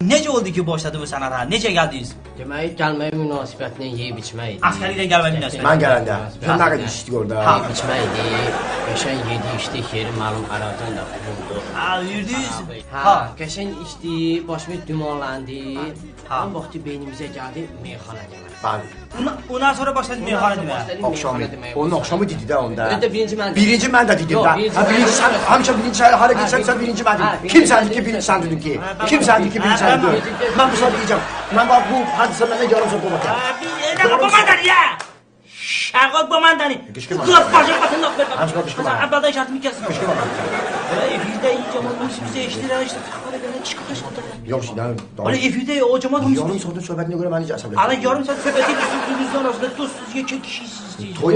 ne oldu ki, başladı bu sənət ha? Necə gəldiniz? Deməli, gəlməyə münasibətinlə yeyib içmək idi. Askerlikdən gəlməyə münasibət. Ben gələndə. Sən nə qədər işdik orada? Ha. İdi. Qəşəng yedi, içdik, yeri malum aradan da. Ha, yürüdünüz. Ha, Ha. qəşəng içdi, başımız dumanlandı. Ha. Tam vaxtı beynimizə gəldi meyxana demək. Ben Ondan- sonra başladı meyxana deməyə. akşamı, onun akşamı dedi de onda. Ödə birinci mən. Birinci mən də dedim birinci Ha, birinci sən, həmişə birinci sən hara getsən birinci- sən birinci mən Ha, dedim. birinci Kim mən səndi ki, dedim. birinci sən dedin ki? Ben- Kim səndi ki, birinci Ha, sən ben Mən bu saat deyəcəm. Mən bax bu hadisə mənə yarım saat olacaq. Ha, bir dəqiqə bu məndən ya. Şaqa bu məndən. Qışqırma. Qılap başa batın laf ver. Abladan şartımı kəsin. Qışqırma. Böyle evde iyice olmuş bize eşliler işte. Takar edene çıkış Yox, yəni. Hani evde o cemaat olmuş. Yarım saatin görə məni necə əsəbləşdirdin? Ana yarım saat söhbəti üstünüzün arasında dostsuz yekə kişisiniz. Toy.